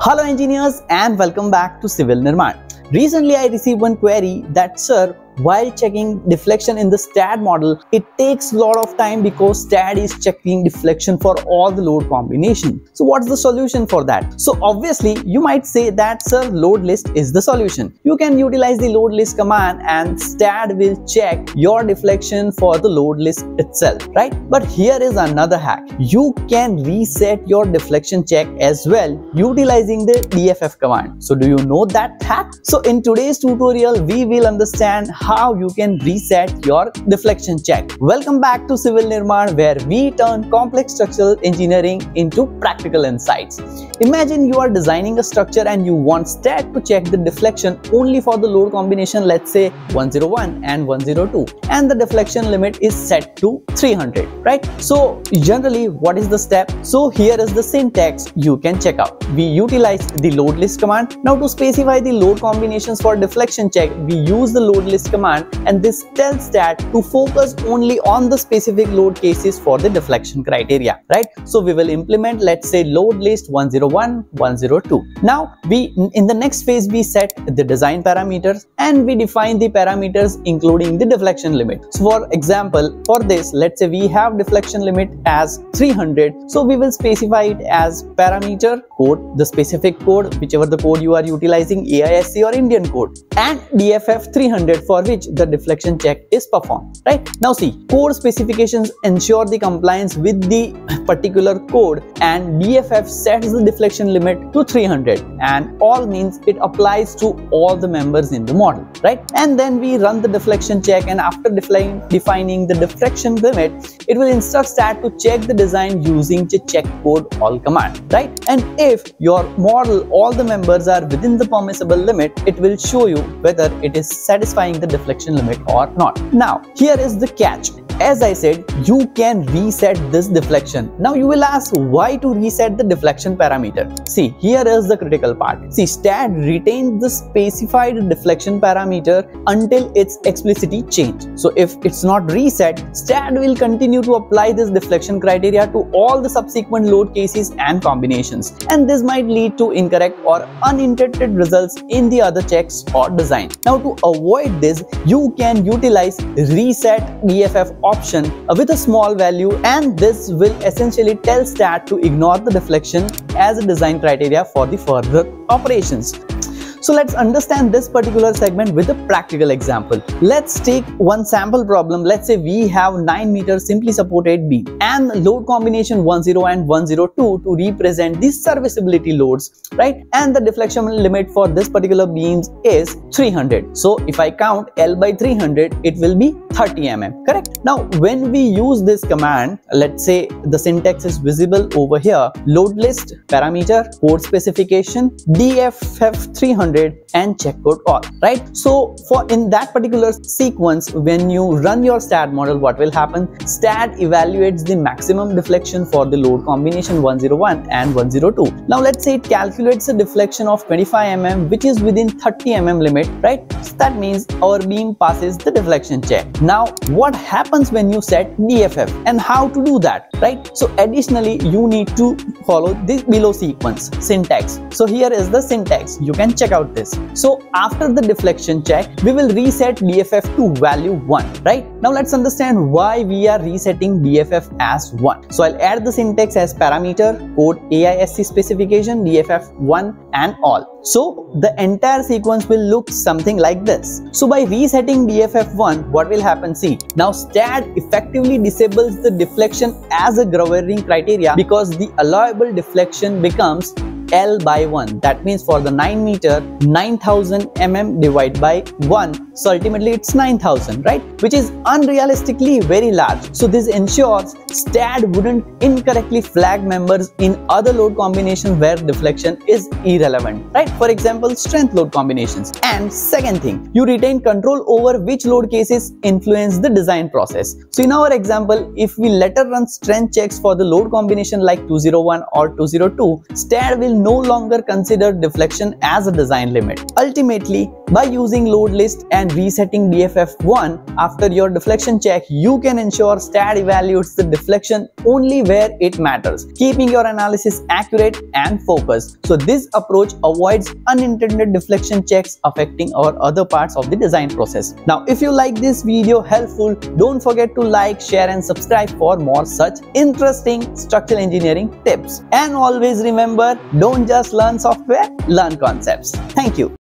Hello engineers and welcome back to Civil Nirman. Recently I received one query that sir while checking deflection in the STAAD model, it takes a lot of time because STAAD is checking deflection for all the load combination. So what's the solution for that? So obviously you might say that sir load list is the solution. You can utilize the load list command and STAAD will check your deflection for the load list itself, right? But here is another hack. You can reset your deflection check as well utilizing the DFF command. So do you know that hack? So in today's tutorial, we will understand you can reset your deflection check. Welcome back to Civil Nirman where we turn complex structural engineering into practical insights. Imagine you are designing a structure and you want STAAD to check the deflection only for the load combination let's say 101 and 102 and the deflection limit is set to 300 right so generally what is the step so here is the syntax you can check out we utilize the load list command now to specify the load combinations for deflection check we use the load list command and this tells that to focus only on the specific load cases for the deflection criteria right? So we will implement let's say load list 101 102 now we in the next phase we set the design parameters and we define the parameters including the deflection limit. So for example for this let's say we have deflection limit as 300 so we will specify it as parameter code the specific code whichever the code you are utilizing AISC or Indian code and DFF 300 for which the deflection check is performed right? Now see code specifications ensure the compliance with the particular code and DFF sets the deflection limit to 300 and all means it applies to all the members in the model right? And then we run the deflection check and after defining the deflection limit it will instruct STAAD to check the design using the check code all command right? And if your model all the members are within the permissible limit it will show you whether it is satisfying the deflection limit or not. Now, here is the catch as I said, you can reset this deflection. Now you will ask why to reset the deflection parameter. See, here is the critical part. See, STAAD retains the specified deflection parameter until it's explicitly changed. So if it's not reset, STAAD will continue to apply this deflection criteria to all the subsequent load cases and combinations. And this might lead to incorrect or unintended results in the other checks or design. Now to avoid this, you can utilize reset DFF option with a small value and this will essentially tell STAAD to ignore the deflection as a design criteria for the further operations. So let's understand this particular segment with a practical example. Let's take one sample problem. Let's say we have 9 meter simply supported beam and load combination 10 and 102 to represent these serviceability loads, right? And the deflection limit for this particular beams is 300. So if I count L by 300, it will be 30 mm, correct? Now, when we use this command, let's say the syntax is visible over here, load list, parameter, code specification, DFF 300 and check code all right? So for in that particular sequence when you run your STAAD model what will happen? STAAD evaluates the maximum deflection for the load combination 101 and 102 now let's say it calculates a deflection of 25 mm which is within 30 mm limit right? So that means our beam passes the deflection check now what happens when you set DFF and how to do that right so additionally you need to follow this below sequence syntax so here is the syntax you can check out this. So after the deflection check, we will reset DFF to value 1, right? Now let's understand why we are resetting DFF as 1. So I'll add the syntax as parameter, code AISC specification, DFF 1 and all. So the entire sequence will look something like this. So by resetting DFF1, what will happen? And see, now STAAD effectively disables the deflection as a governing criteria because the allowable deflection becomes L by 1. That means for the 9 meter, 9000 mm divided by 1. So ultimately it's 9000, right? Which is unrealistically very large. So this ensures STAAD wouldn't incorrectly flag members in other load combinations where deflection is irrelevant, right? For example, strength load combinations. And second thing, you retain control over which load cases influence the design process. So in our example, if we later run strength checks for the load combination like 201 or 202, STAAD will no longer consider deflection as a design limit. Ultimately, By using load list and resetting DFF1 after your deflection check, you can ensure STAAD evaluates the deflection only where it matters, keeping your analysis accurate and focused. So this approach avoids unintended deflection checks affecting our other parts of the design process. Now, if you like this video helpful, don't forget to like, share and subscribe for more such interesting structural engineering tips. And always remember, don't just learn software, learn concepts. Thank you.